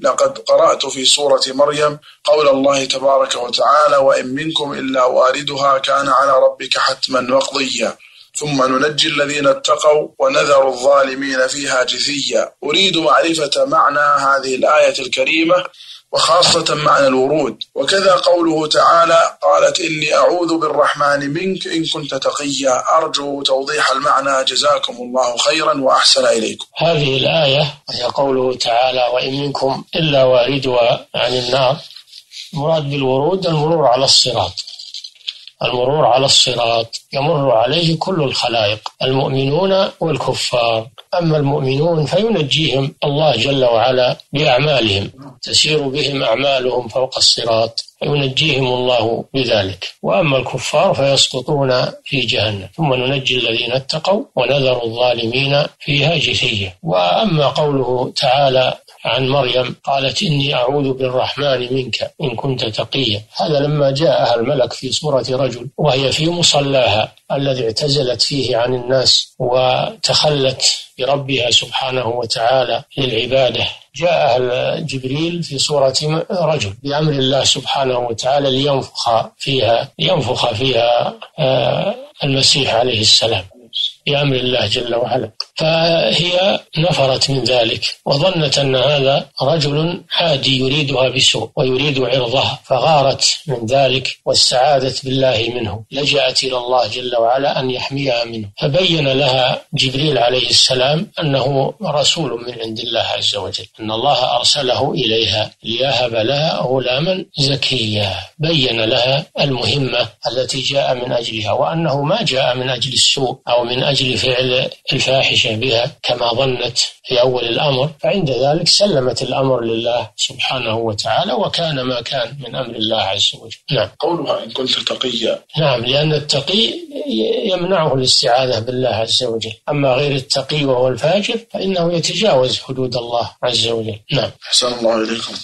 لقد قرأت في سورة مريم قول الله تبارك وتعالى وإن منكم إلا واردها كان على ربك حتما مقضيا. ثم ننجي الذين اتقوا ونذر الظالمين فيها جثيا. أريد معرفة معنى هذه الآية الكريمة. وخاصة معنى الورود. وكذا قوله تعالى قالت إني أعوذ بالرحمن منك إن كنت تقيا. أرجو توضيح المعنى. جزاكم الله خيرا وأحسن إليكم. هذه الآية وهي قوله تعالى وإن منكم إلا واردها عن النار. مراد بالورود المرور على الصراط. المرور على الصراط يمر عليه كل الخلائق المؤمنون والكفار. أما المؤمنون فينجيهم الله جل وعلا بأعمالهم تسير بهم أعمالهم فوق الصراط. ينجيهم الله بذلك. وأما الكفار فيسقطون في جهنم. ثم ننجي الذين اتقوا ونذر الظالمين فيها جثية. وأما قوله تعالى عن مريم قالت إني أعوذ بالرحمن منك إن كنت تقيا. هذا لما جاءها الملك في صورة رجل وهي في مصلاها. الذي اعتزلت فيه عن الناس وتخلت بربها سبحانه وتعالى للعبادة. جاء جبريل في صورة رجل بأمر الله سبحانه وتعالى لينفخ فيها لينفخ فيها آه، المسيح عليه السلام. بأمر الله جل وعلا. فهي نفرت من ذلك وظنت أن هذا رجل عادي يريدها بسوء ويريد عرضها فغارت من ذلك واستعاذت بالله منه. لجأت إلى الله جل وعلا أن يحميها منه. فبين لها جبريل عليه السلام أنه رسول من عند الله عز وجل أن الله أرسله إليها ليهب لها غلاما زكيا. بين لها المهمة التي جاء من أجلها وأنه ما جاء من أجل السوء أو من أجل فعل الفاحشة بها كما ظنت في أول الأمر فعند ذلك سلمت الأمر لله سبحانه وتعالى وكان ما كان من أمر الله عز وجل. نعم. قولها إن كنت تقيا. نعم لأن التقي يمنعه الاستعاذة بالله عز وجل. أما غير التقي وهو الفاجر فإنه يتجاوز حدود الله عز وجل. نعم. أحسن الله إليكم.